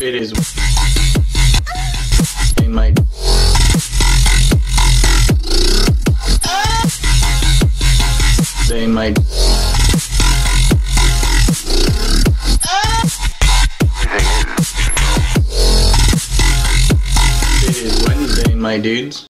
It is in my Say my It is Wednesday, my dudes.